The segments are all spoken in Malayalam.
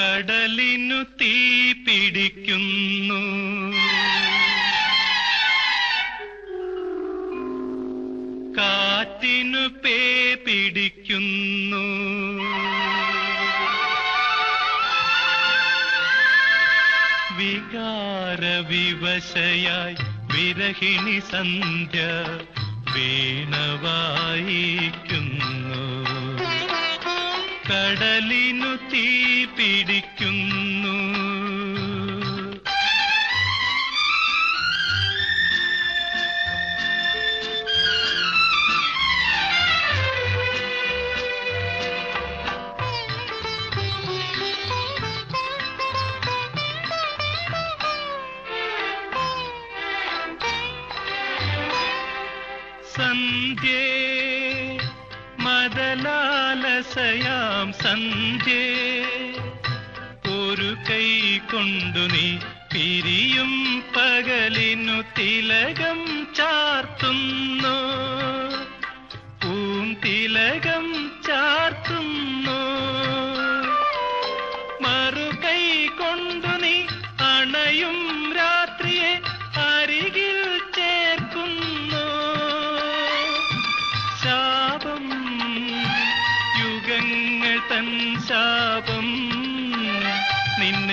കടലിനു തീ പിടിക്കുന്നു. കാറ്റിനു പേ പിടിക്കുന്നു. വികാര വിവശയായി വിരഹിണി സന്ധ്യ വീണവായിക്കുന്നു കടലിനു തീ പിടിക്കുന്നു. സന്ധ്യേ മദലാലസയാം സന്ധ്യേ. ഒരു കൈ കൊണ്ടു നീ പിരിയും പകലിനു തിലകം.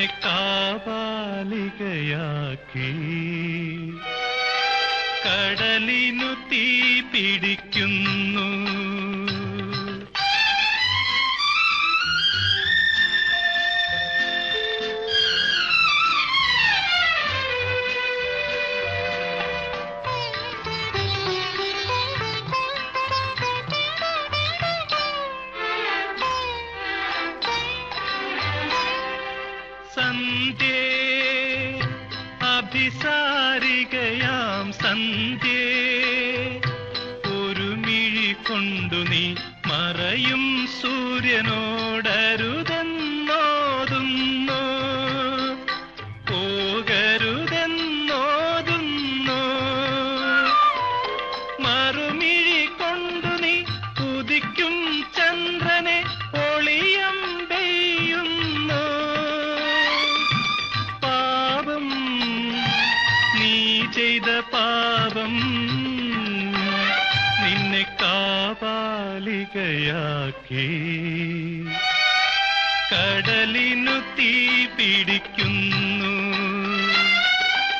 നിന്നെ കാപാലികയാക്കി. കടലിനു തീ പിടിക്കുന്നു. സന്ധ്യേ അഭിസാരികയാം സന്ധ്യേ ഒരു മിഴി കൊണ്ടു നീ മറയും സൂര്യനോടരുതെന്നോതുന്നു കാപാലികയാക്കി കടലിനു തീ പിടിക്കുന്നു.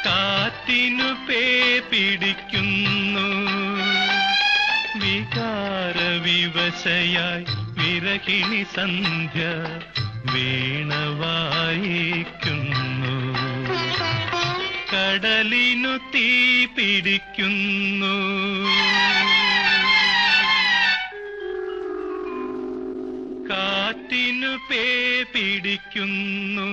കാറ്റിനു പേ പിടിക്കുന്നു. വികാര വിവശയായി വിരഹിണി സന്ധ്യ വീണവായിക്കുന്നു കടലിനു തീ പിടിക്കുന്നു. കാറ്റിനു പേ പിടിക്കുന്നു.